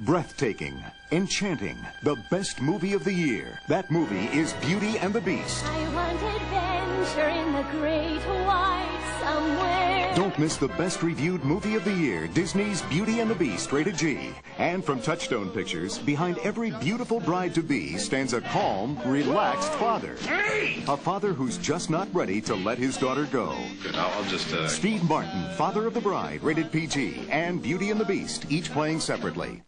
Breathtaking, enchanting, the best movie of the year. That movie is Beauty and the Beast. I want adventure in the great white somewhere. Don't miss the best reviewed movie of the year, Disney's Beauty and the Beast, rated G. And from Touchstone Pictures, behind every beautiful bride to be stands a calm, relaxed father—a father who's just not ready to let his daughter go. Good, I'll, just, uh... Steve Martin, father of the bride, rated PG, and Beauty and the Beast, each playing separately.